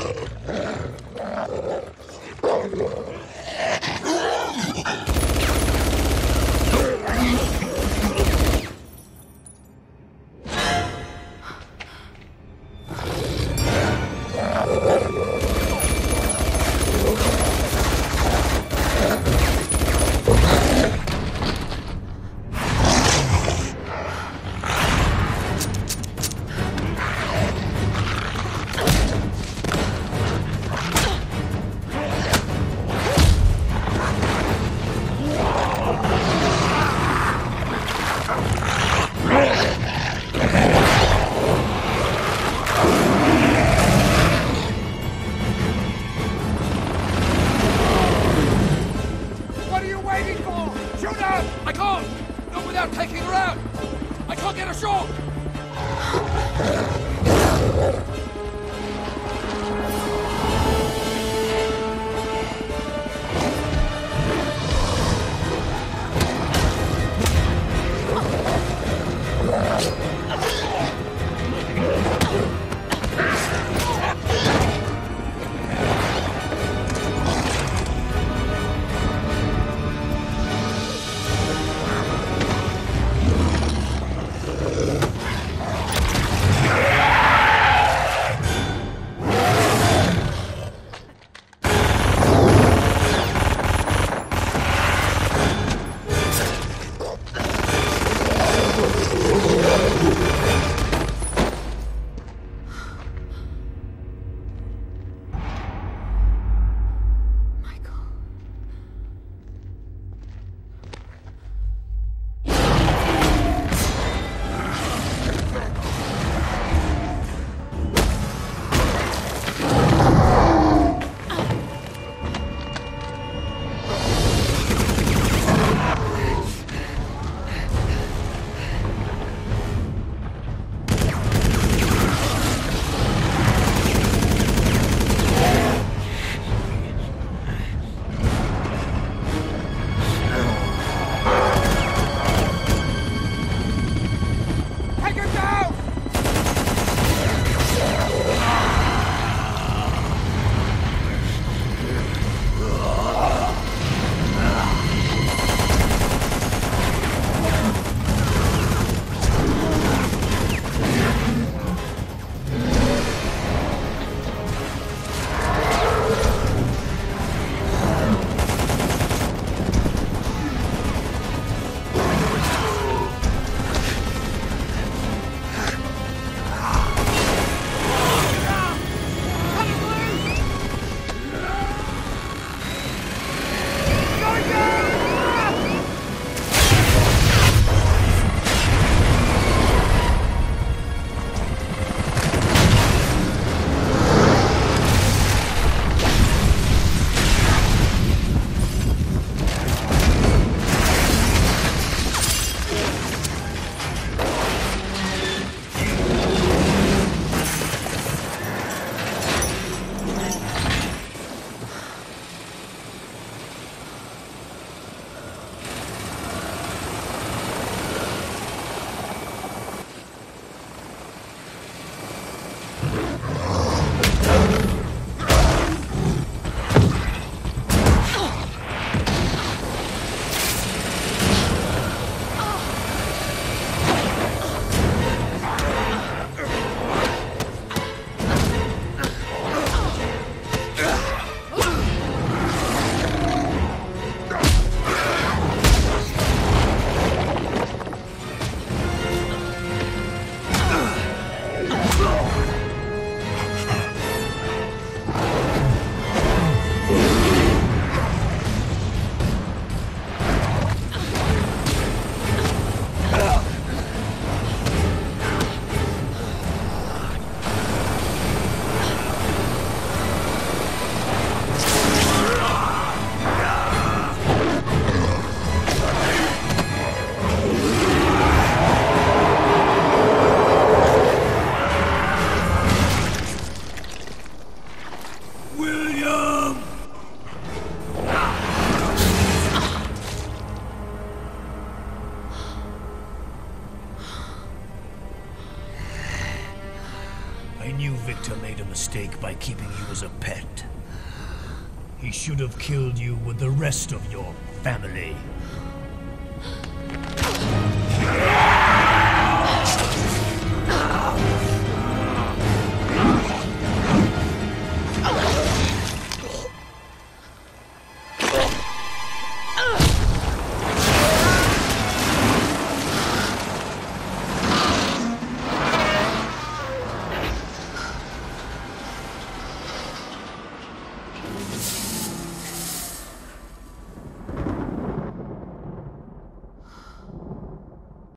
What are you waiting for? Shoot her! I can't! Not without taking her out! I can't get a shot! I knew Victor made a mistake by keeping you as a pet. He should have killed you with the rest of your family.